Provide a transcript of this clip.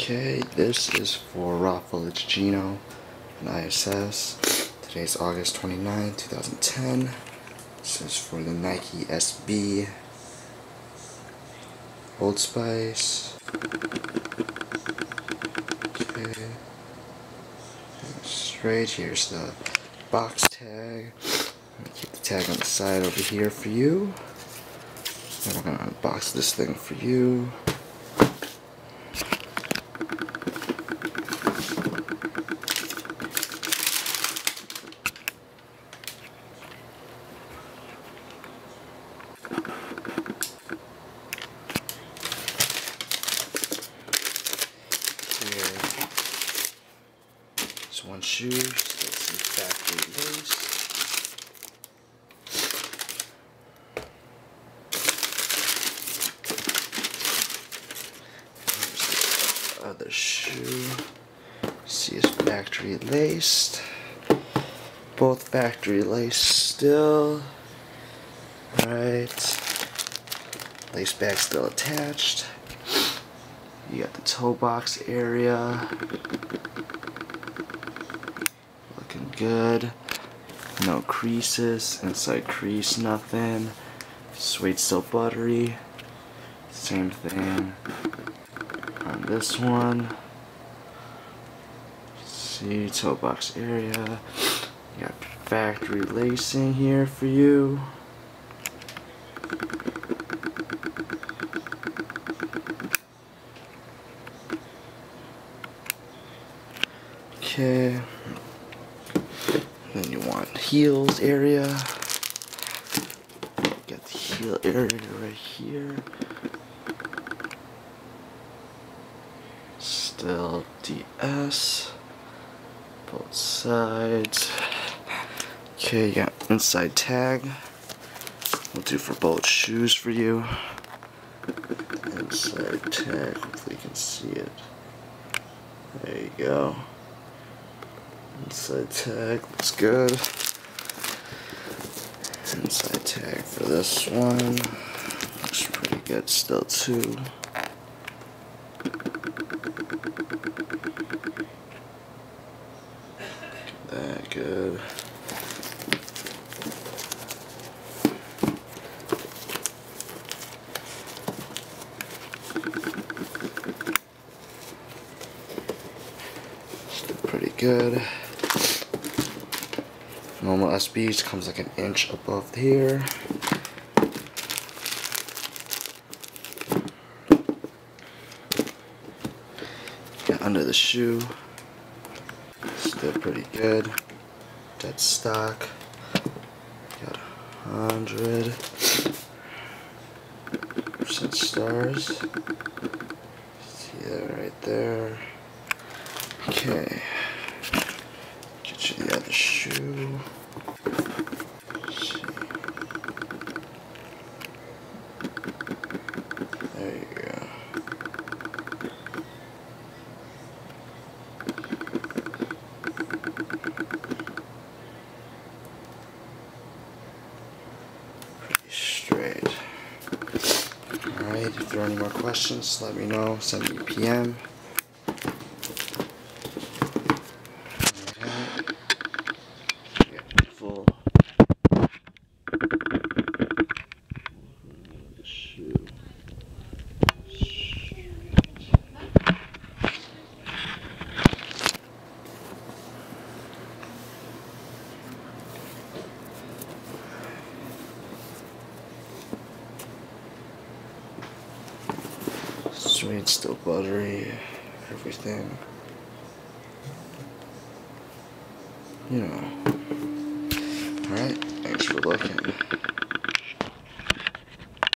Okay, this is for Ralph Gino and ISS. Today's August 29, 2010. This is for the Nike SB Old Spice. Okay. Straight, here's the box tag. keep the tag on the side over here for you. And we're gonna unbox this thing for you. Here is one shoe, still factory lace. The other shoe. See it's factory laced. Both factory laced still. Right. Lace bag still attached. You got the toe box area. Looking good. No creases. Inside crease, nothing. Suede still buttery. Same thing on this one. See, toe box area. You got factory lacing here for you. Okay. Then you want heels area. Got the heel area right here. Still DS. Both sides. Okay, you got inside tag. We'll do for both shoes for you. Inside tag, hopefully you can see it. There you go. Inside tag looks good. Inside tag for this one. Looks pretty good still too. That good. Pretty good. Normal SBs comes like an inch above here. Got under the shoe. Still pretty good. Dead stock. Got a hundred percent stars. See that right there. Okay. You the other shoe. There you go. Pretty straight. Alright, if there are any more questions, let me know. Send me a PM. Alright. Yeah, full. Shoe. Sweet, still buttery, everything. You know. Alright, thanks for looking.